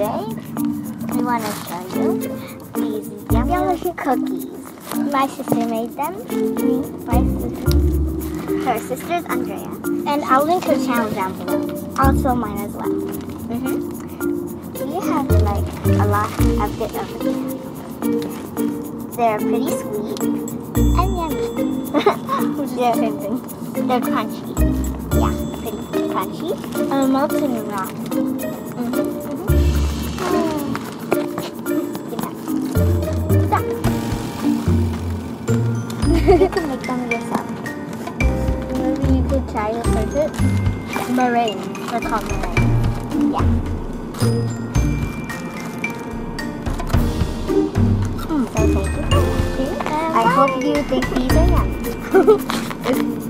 today we want to show you these yummy cookies. My sister made them. Me, my sister. Her sister's Andrea. And I'll link her channel down below. Also mine as well. Mm-hmm. We have like a lot, a bit of them. They're pretty sweet and yummy. they're, they're crunchy. Yeah, pretty crunchy. And melted in you can make them yourself. Maybe you could try to search it. Meringue. They're called meringue. Yeah. Mm, so thank you. I hope you think these are yummy.